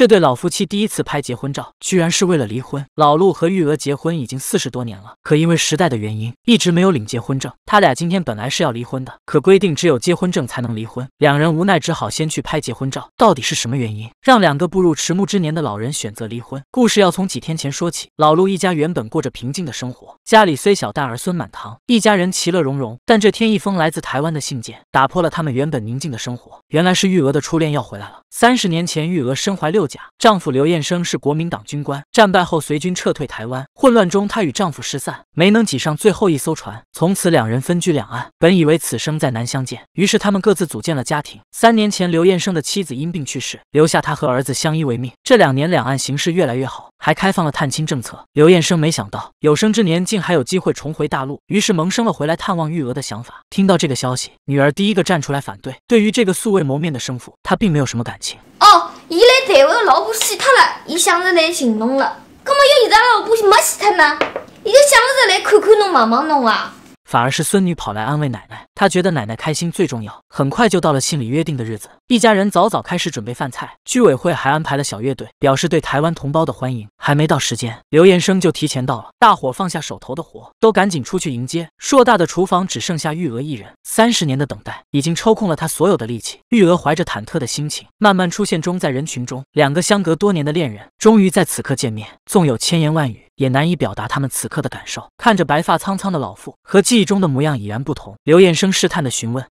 这对老夫妻第一次拍结婚照，居然是为了离婚。老陆和玉娥结婚已经四十多年了，可因为时代的原因，一直没有领结婚证。他俩今天本来是要离婚的，可规定只有结婚证才能离婚，两人无奈只好先去拍结婚照。到底是什么原因，让两个步入迟暮之年的老人选择离婚？故事要从几天前说起。老陆一家原本过着平静的生活，家里虽小但儿孙满堂，一家人其乐融融。但这天，一封来自台湾的信件打破了他们原本宁静的生活。原来是玉娥的初恋要回来了。三十年前，玉娥身怀六甲，丈夫刘彦生是国民党军官，战败后随军撤退台湾。混乱中，她与丈夫失散，没能挤上最后一艘船，从此两人分居两岸。本以为此生再难相见，于是他们各自组建了家庭。三年前，刘彦生的妻子因病去世，留下他和儿子相依为命。这两年，两岸形势越来越好，还开放了探亲政策。刘彦生没想到有生之年竟还有机会重回大陆，于是萌生了回来探望玉娥的想法。听到这个消息，女儿第一个站出来反对。对于这个素未谋面的生父，她并没有什么感情。哦，伊来台湾的老婆死脱了，伊想着来寻侬了。葛末要现在老婆没死脱呢？伊就想着来看看侬、望望侬啊。反而是孙女跑来安慰奶奶，她觉得奶奶开心最重要。很快就到了信里约定的日子，一家人早早开始准备饭菜。居委会还安排了小乐队，表示对台湾同胞的欢迎。还没到时间，刘延生就提前到了。大伙放下手头的活，都赶紧出去迎接。硕大的厨房只剩下玉娥一人，三十年的等待已经抽空了她所有的力气。玉娥怀着忐忑的心情，慢慢出现中在人群中。两个相隔多年的恋人，终于在此刻见面，纵有千言万语。也难以表达他们此刻的感受。看着白发苍苍的老妇，和记忆中的模样已然不同。刘彦生试探的询问：“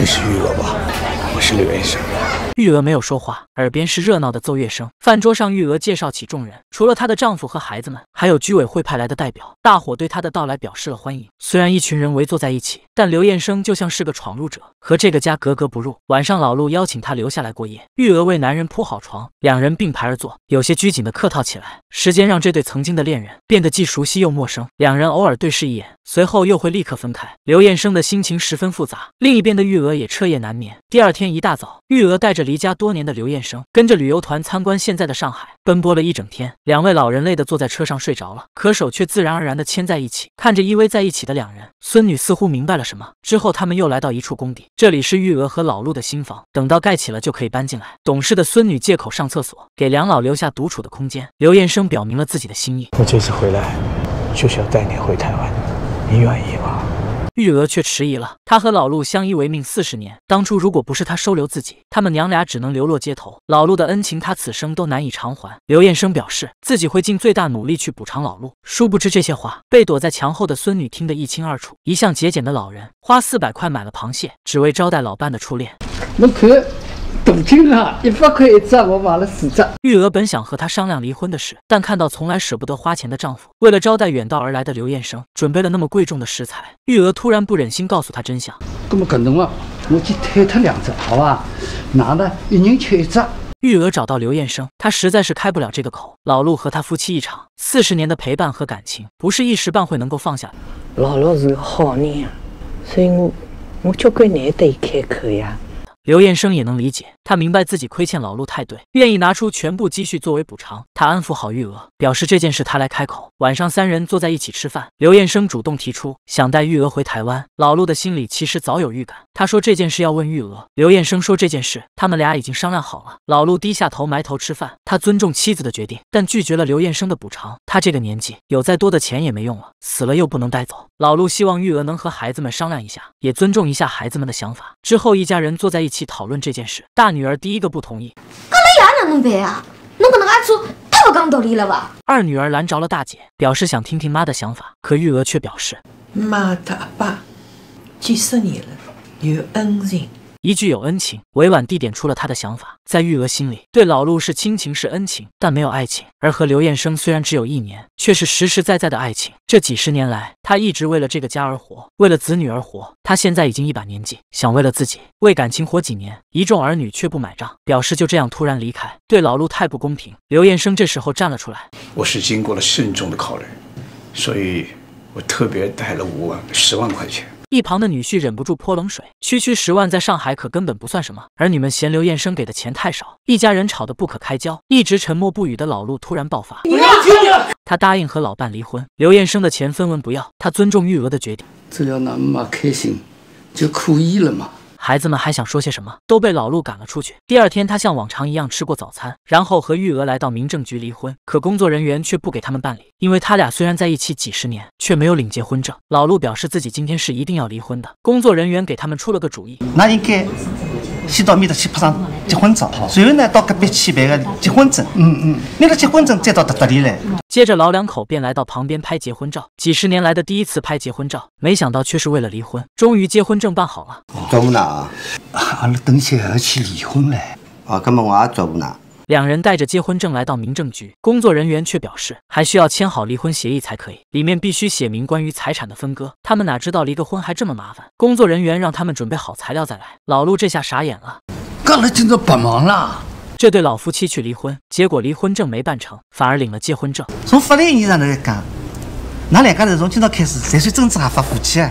你是玉娥吧？我是刘彦生。”玉娥没有说话，耳边是热闹的奏乐声。饭桌上，玉娥介绍起众人，除了她的丈夫和孩子们，还有居委会派来的代表。大伙对她的到来表示了欢迎。虽然一群人围坐在一起，但刘彦生就像是个闯入者，和这个家格格不入。晚上，老陆邀请他留下来过夜，玉娥为男人铺好床，两人并排而坐，有些拘谨的客套起来。时间让这对曾经的恋人变得既熟悉又陌生。两人偶尔对视一眼，随后又会立刻分开。刘彦生的心情十分复杂，另一边的玉娥也彻夜难眠。第二天一大早，玉娥带着离家多年的刘彦生，跟着旅游团参观现在的上海，奔波了一整天。两位老人累得坐在车上睡着了，可手却自然而然地牵在一起。看着依偎在一起的两人，孙女似乎明白了什么。之后，他们又来到一处工地，这里是玉娥和老陆的新房，等到盖起了就可以搬进来。懂事的孙女借口上厕所，给两老留下独处的空间。刘彦生表明了自己的心意：我这次回来就是要带你回台湾，你愿意吗？玉娥却迟疑了。她和老陆相依为命四十年，当初如果不是他收留自己，他们娘俩只能流落街头。老陆的恩情，她此生都难以偿还。刘彦生表示自己会尽最大努力去补偿老陆。殊不知这些话被躲在墙后的孙女听得一清二楚。一向节俭的老人花四百块买了螃蟹，只为招待老伴的初恋。侬看。镀金啊，一百块一只，我买了四只。玉娥本想和他商量离婚的事，但看到从来舍不得花钱的丈夫，为了招待远道而来的刘彦生，准备了那么贵重的食材。玉娥突然不忍心告诉他真相。那么搿能了，我去退他两只，好吧？哪呢？一人吃一只。玉娥找到刘彦生，他实在是开不了这个口。老陆和他夫妻一场四十年的陪伴和感情，不是一时半会能够放下的。老陆是个好人呀，所以我我交关难得伊开口呀。刘彦生也能理解，他明白自己亏欠老陆太对，愿意拿出全部积蓄作为补偿。他安抚好玉娥，表示这件事他来开口。晚上三人坐在一起吃饭，刘彦生主动提出想带玉娥回台湾。老陆的心里其实早有预感，他说这件事要问玉娥。刘彦生说这件事他们俩已经商量好了。老陆低下头埋头吃饭，他尊重妻子的决定，但拒绝了刘彦生的补偿。他这个年纪有再多的钱也没用了，死了又不能带走。老陆希望玉娥能和孩子们商量一下，也尊重一下孩子们的想法。之后一家人坐在一起。起讨论这件事，大女儿第一个不同意。搿拉爷哪能办啊？侬搿能介做太不讲道理了吧？二女儿拦着了大姐，表示想听听妈的想法。可玉娥却表示，妈的阿爸几十年了，有恩情。一句有恩情，委婉地点出了他的想法。在玉娥心里，对老陆是亲情是恩情，但没有爱情；而和刘彦生虽然只有一年，却是实实在在的爱情。这几十年来，他一直为了这个家而活，为了子女而活。他现在已经一把年纪，想为了自己为感情活几年。一众儿女却不买账，表示就这样突然离开，对老陆太不公平。刘彦生这时候站了出来：“我是经过了慎重的考虑，所以我特别带了五万、十万块钱。”一旁的女婿忍不住泼冷水，区区十万在上海可根本不算什么。而你们嫌刘燕生给的钱太少，一家人吵得不可开交。一直沉默不语的老陆突然爆发，他答应和老伴离婚，刘燕生的钱分文不要。他尊重玉娥的决定，只要咱妈开心就可以了嘛。孩子们还想说些什么，都被老陆赶了出去。第二天，他像往常一样吃过早餐，然后和玉娥来到民政局离婚。可工作人员却不给他们办理，因为他俩虽然在一起几十年，却没有领结婚证。老陆表示自己今天是一定要离婚的。工作人员给他们出了个主意，先到面搭去拍张结婚照，随后呢到隔壁去办个结婚证。嗯嗯，拿了结婚证再到搭搭里来。接着老两口便来到旁边拍结婚照。几十年来的第一次拍结婚照，没想到却是为了离婚。终于结婚证办好了。做无哪？阿拉等歇要去离婚嘞。哦，那么我也做不哪？两人带着结婚证来到民政局，工作人员却表示还需要签好离婚协议才可以，里面必须写明关于财产的分割。他们哪知道离个婚还这么麻烦？工作人员让他们准备好材料再来。老陆这下傻眼了，干了今朝白忙啦！这对老夫妻去离婚，结果离婚证没办成，反而领了结婚证。从法律意义上来讲，㑚两家头从今朝开始才算真正合法夫妻啊！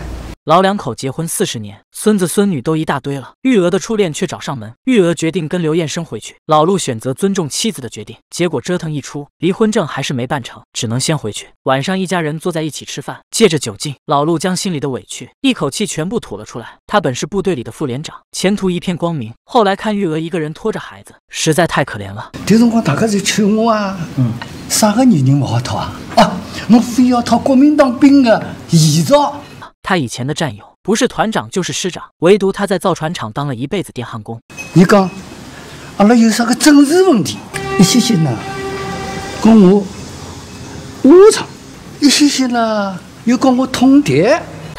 老两口结婚四十年，孙子孙女都一大堆了。玉娥的初恋却找上门，玉娥决定跟刘彦生回去。老陆选择尊重妻子的决定，结果折腾一出，离婚证还是没办成，只能先回去。晚上一家人坐在一起吃饭，借着酒劲，老陆将心里的委屈一口气全部吐了出来。他本是部队里的副连长，前途一片光明，后来看玉娥一个人拖着孩子，实在太可怜了。这辰光大家侪劝我啊，嗯，啥个女人勿好讨啊？啊，侬非要讨国民党兵的遗照。他以前的战友不是团长就是师长，唯独他在造船厂当了一辈子电焊工。你讲，阿拉有啥个政治问题？一些些呢，跟我窝藏；一些些呢，又跟我通敌。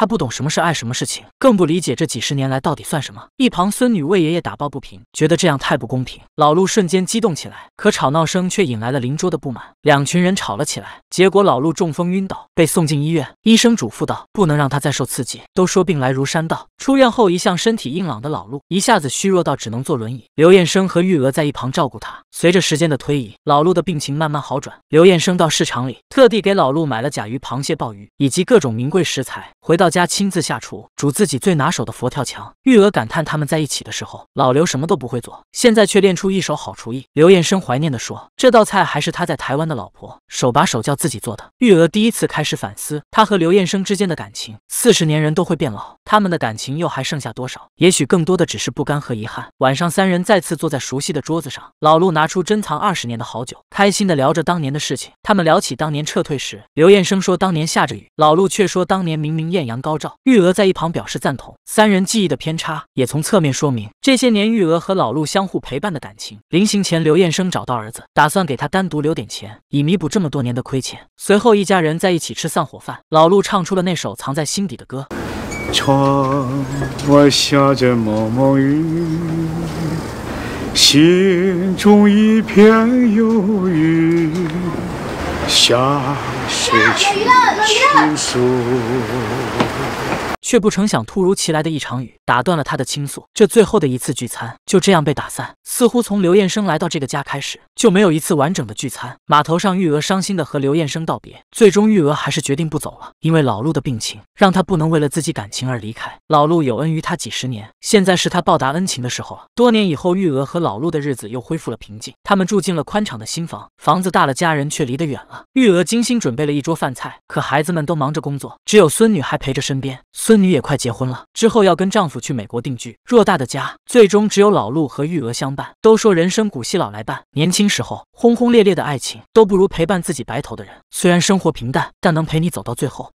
他不懂什么是爱，什么是情，更不理解这几十年来到底算什么。一旁孙女为爷爷打抱不平，觉得这样太不公平。老陆瞬间激动起来，可吵闹声却引来了邻桌的不满，两群人吵了起来。结果老陆中风晕倒，被送进医院。医生嘱咐道，不能让他再受刺激。都说病来如山倒，出院后一向身体硬朗的老陆，一下子虚弱到只能坐轮椅。刘彦生和玉娥在一旁照顾他。随着时间的推移，老陆的病情慢慢好转。刘彦生到市场里，特地给老陆买了甲鱼、螃蟹、鲍鱼以及各种名贵食材，回到家亲自下厨，煮自己最拿手的佛跳墙。玉娥感叹他们在一起的时候，老刘什么都不会做，现在却练出一手好厨艺。刘彦生怀念地说：“这道菜还是他在台湾的老婆手把手教自己做的。”玉娥第一次开始反思他和刘彦生之间的感情。四十年人都会变老，他们的感情又还剩下多少？也许更多的只是不甘和遗憾。晚上，三人再次坐在熟悉的桌子上，老陆拿出珍藏二十年的好酒，开心地聊着当年的事情。他们聊起当年撤退时，刘彦生说当年下着雨，老陆却说当年明明艳阳高照。玉娥在一旁表示赞同。三人记忆的偏差也从侧面说明这些年玉娥和老陆相互陪伴的感情。临行前，刘彦生找到儿子，打算给他单独留点钱，以弥补这么多年的亏欠。随后，一家人在一起吃散伙饭，老陆唱出了那首藏在心底的歌。窗外下着毛毛雨，心中一片忧郁，向谁去倾诉？却不成想，突如其来的一场雨。打断了他的倾诉。这最后的一次聚餐就这样被打散。似乎从刘彦生来到这个家开始，就没有一次完整的聚餐。码头上，玉娥伤心的和刘彦生道别，最终玉娥还是决定不走了，因为老陆的病情让她不能为了自己感情而离开。老陆有恩于她几十年，现在是他报答恩情的时候了。多年以后，玉娥和老陆的日子又恢复了平静。他们住进了宽敞的新房，房子大了，家人却离得远了。玉娥精心准备了一桌饭菜，可孩子们都忙着工作，只有孙女还陪着身边。孙女也快结婚了，之后要跟丈夫去美国定居。偌大的家，最终只有老陆和玉娥相伴。都说人生古稀老来伴，年轻时候轰轰烈烈的爱情都不如陪伴自己白头的人。虽然生活平淡，但能陪你走到最后。